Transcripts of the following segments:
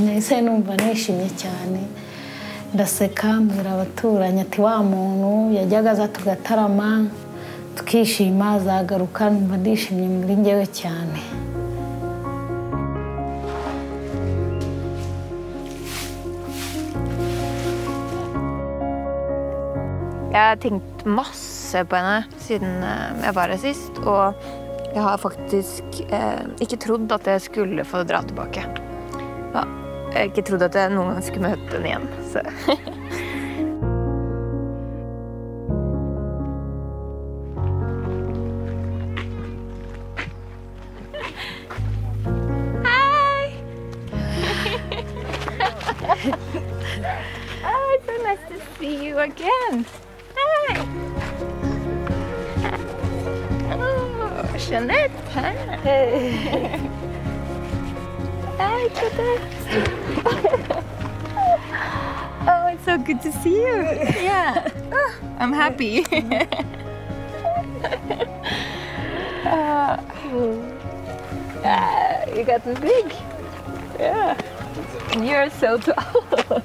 nahise numva nishimye cyane ndaseka mbwira abaturanyi ati wa muntu yajyaga aza tugatarama tukishima azagaruka numva ndishimye muri njyewe cyane Jeg har tenkt masse på henne siden eh, jeg var her sist. Og jeg har faktisk eh, ikke trodd at jeg skulle få dra tilbake. Jeg ikke trodd at jeg noen gang skulle møte henne igjen. Så. Hei! oh, it's so nice to see you again. Hi. Oh, Jeanette. Hi. Hi, oh, it's so good to see you. Yeah. I'm happy. uh, ah, you gotten big. Yeah. You're so tall.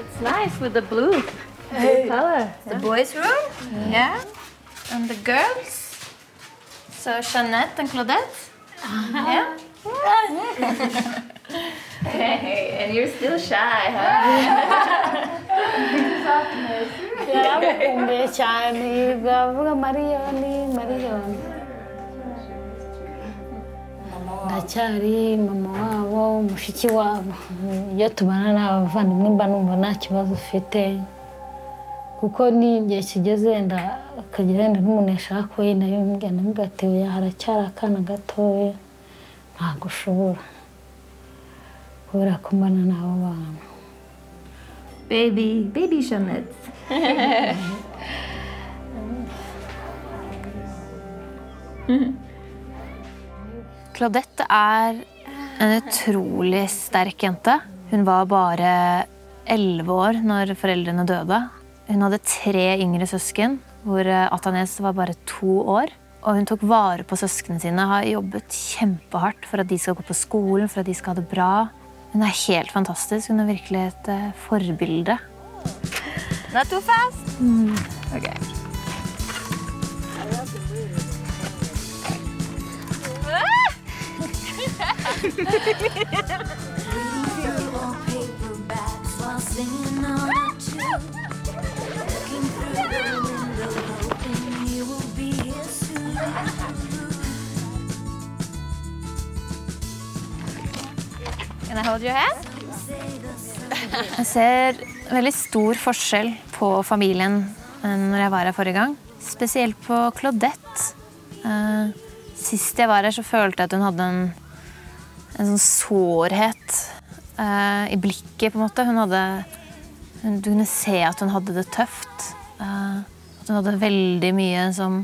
It's nice with the blue, blue color. The boys' room, yeah, and the girls. So Jeanette and Claudette. Yeah. hey, and you're still shy, huh? yaramukumbuye cyane bavuga mariyoni mariyoni ndacyari mama wabo mushiki wabo iyo tubana n'abavandimwe mba numva nta kibazo ufite kuko n'igihe kigeze wenda akagira wenda n'umuntu yashaka ko yenda yumvira ndamubwira ati oya haracyari akana gatoya ntabwo ushobora kubera ko mbana n'abo bantu Baby, baby janete Claudette er en utrolig sterk jente. Hun var bare elleve år når foreldrene døde. Hun hadde tre yngre søsken, hvor Atanes var bare to år. Og hun tok vare på søsknene sine, har jobbet kjempehardt for at de skal gå på skolen, for at de skal ha det bra. Hun er helt fantastisk. Hun er virkelig et eh, forbilde. Not too fast. Mm. Okay. on Can I hold your hand? Jeg ser veldig stor forskjell på familien når jeg var her forrige gang. Spesielt på Claudette. Eh, Sist jeg var her, så følte jeg at hun hadde en, en sånn sårhet eh, i blikket, på en måte. Hun hadde Du kunne se at hun hadde det tøft. Eh, at hun hadde veldig mye som,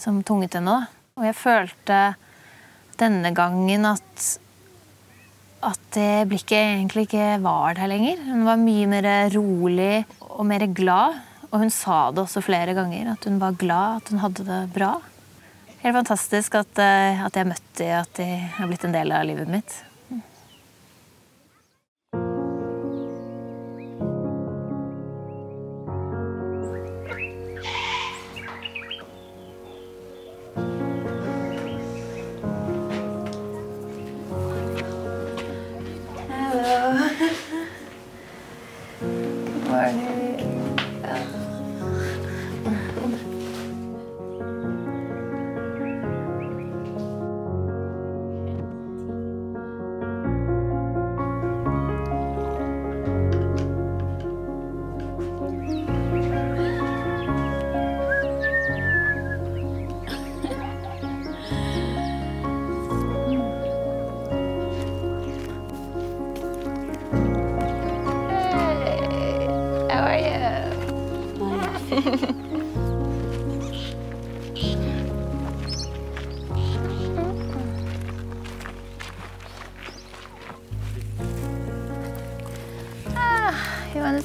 som tunget henne. Og jeg følte denne gangen at at det blikket egentlig ikke var der lenger. Hun var mye mer rolig og mer glad. Og hun sa det også flere ganger, at hun var glad, at hun hadde det bra. Helt fantastisk at, eh, at jeg møtte dem, at de har blitt en del av livet mitt. Good morning.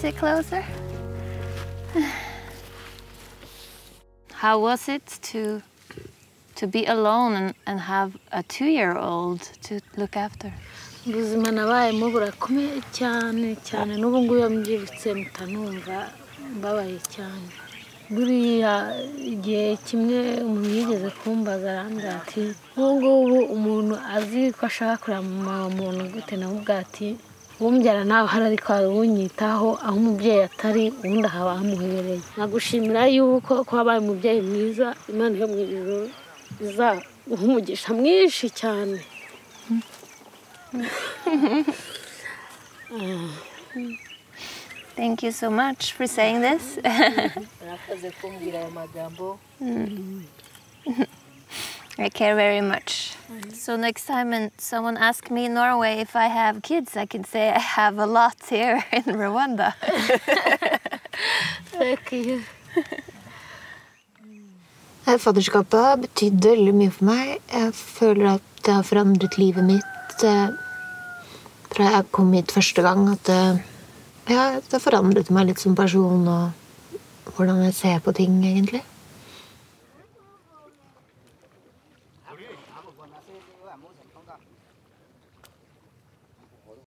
Sit closer? How was it to to be alone and, and have a two-year-old to look after? ubuzima nabayemo burakomeye cyane cyane n'ubu ngubu iyo mbyibutse mpita numva mbabaye cyane buriya igihe kimwe umuntu yigeze kumbaza arambwira ati ngubu umuntu azi ko ashaka kureba muntu gute nawe ati umbyara nawe hari ariko hari unyitaho aho umubyeyi atari ubundi haba hamuherereye nagushimira yuko ko wabaye umubyeyi mwiza imana yo mu ijuru izaguha umugisha mwinshi cyane Thank you so much for saying this. murakoze kumbwira ayo magambo I care very much. So next time when someone asks me in Norway if I have kids, I can say I have a lot here in Rwanda. Thank you. Eh, Faderskapet har betydd veldig mye for meg. Jeg føler at det har forandret livet mitt eh, fra jeg kom hit første gang. At det, ja, det forandret meg litt som person og hvordan jeg ser på ting, egentlig.